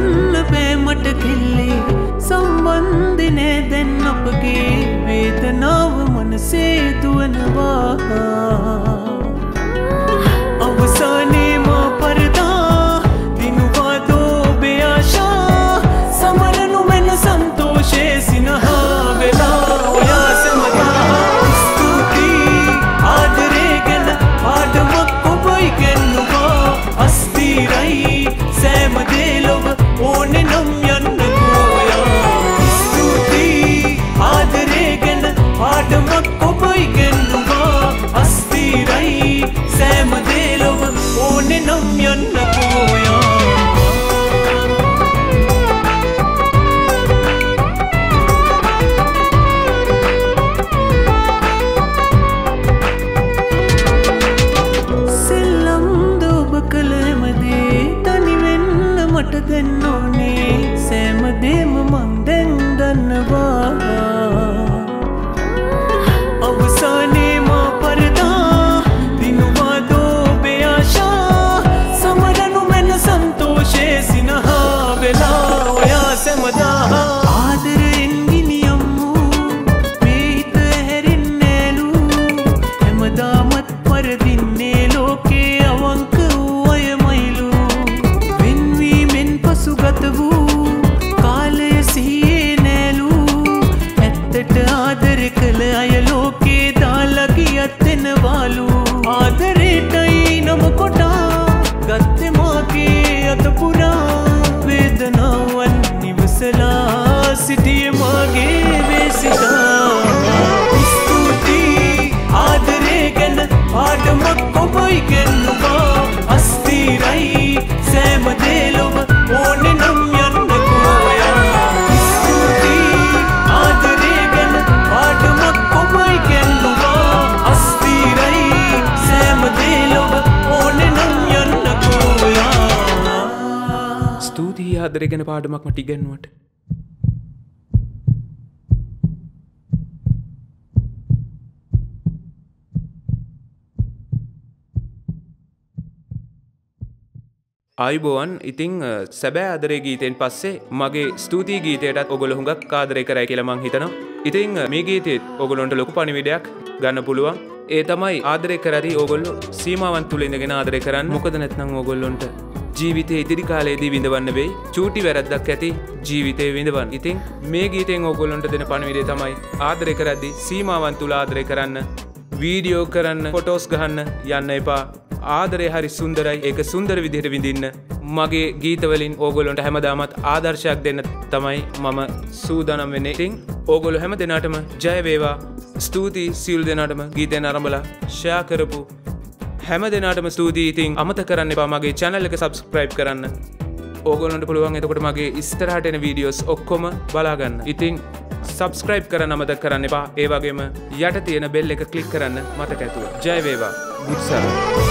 සඟවන්න පෑමට කෙල්ලේ සම්බන්ධනෑ දැන් අපගේ වේදනාව මනසේ දුවනවා. ස්තුතියි ආදරගෙන පාඩමක් මට ඉගැන්නුවට. අයිබෝවන් ඉතිං අ, සැබෑ අදරේ ගීතයෙන් පස්සේ මගේ ස්තුතියි ගීතයටත් ඔගොල හුඟක් කාදරය කරයි කියලමං හිතනවා. ඉතිං අ, මේ ගීතෙත් ඔගොලොන්ට ලොකු පනිවිඩයක් ගන්න පුළුවන්. ඒ තමයි ආදරය කරරි ඕගොල්ලු සීමාවන් තුළ ඉඳගෙන ආදරය කරන්න. මොකද නැත්නම් ඔගොල්ලොන්ට ජීවිතය ඉදිරි කාලයේදී විඳවන්න වෙයි. චූටි වැරද්දක් ඇති ජීවිතය විඳවන් ඉතින් මේ ගීතෙන් ඔගොල්ලොන්ට දෙන පණවිඩේ තමයි ආදරය කරද්දි සීමාවන් තුළ ආදරය කරන්න වීඩියෝ කරන්න ෆොටෝස් ගහන්න යන්න එපා. ආදරය හරි සුන්දරයි. ඒක සුන්දර විදිහට විඳින්න. මගේ ගීතවලින් ඕගොලොන්ට හැමදාමත් ආදර්ශයක් දෙන්න තමයි මම සූදානම් වෙන්නේ. ඉතින් ඕගොලු හැම දෙනාටම ජයවේවා ස්තුතියි. සියල් දෙනාටම ගීතය නරඹලා ෂයා කරපු හැම දෙනාටම ස්තුතියි. ඉතින් අමත කරන්න එපා මගේ චැනල් එක සබස්ක්‍රයිබ් කරන්න. ඕගොලොන්ට පුළුවන් එතකොට මගේ ඉස්තරහටෙන වීඩියෝස් ඔක්කොම බලාගන්න ඉතිං සබස්ක්‍රයිබ් කරන්න අමත කරන්න එපා. ඒවගේම යට තියෙන බෙල් එක කලික් කරන්න මතක ඇතුව. ජයවේවා බුත්සර.